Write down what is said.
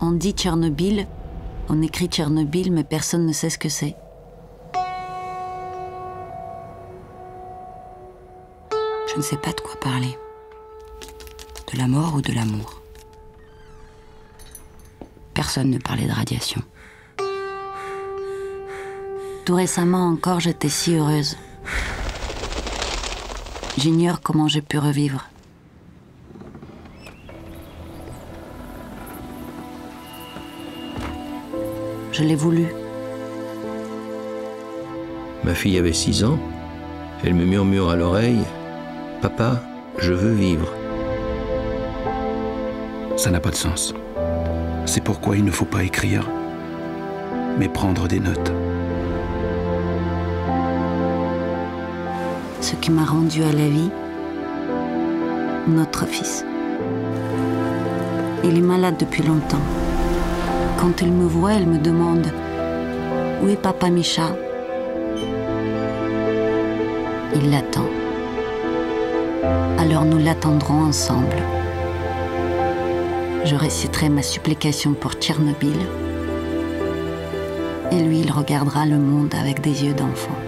On dit Tchernobyl, on écrit Tchernobyl, mais personne ne sait ce que c'est. Je ne sais pas de quoi parler. De la mort ou de l'amour. Personne ne parlait de radiation. Tout récemment encore, j'étais si heureuse. J'ignore comment j'ai pu revivre. Je l'ai voulu. Ma fille avait 6 ans. Elle me murmure à l'oreille Papa, je veux vivre. Ça n'a pas de sens. C'est pourquoi il ne faut pas écrire, mais prendre des notes. Ce qui m'a rendu à la vie, notre fils. Il est malade depuis longtemps. Quand il me voit, il me demande Où est papa Micha? Il l'attend. Alors nous l'attendrons ensemble. Je réciterai ma supplication pour Tchernobyl. Et lui, il regardera le monde avec des yeux d'enfant.